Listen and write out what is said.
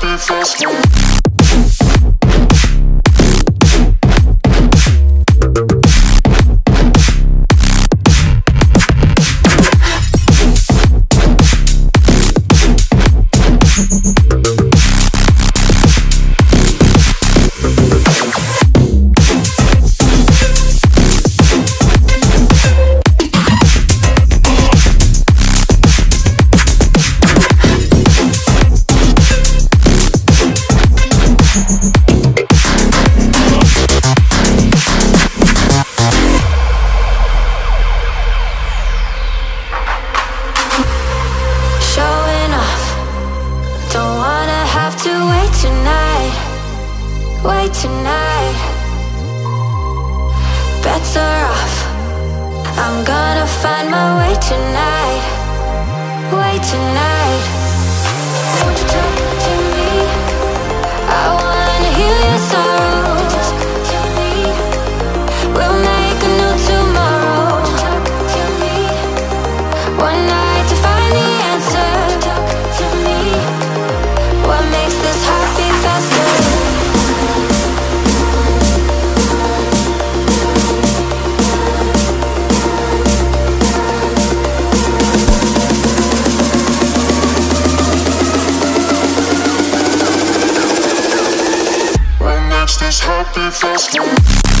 the first. Way tonight. Better off I'm gonna find my way tonight. Way tonight. happy fast.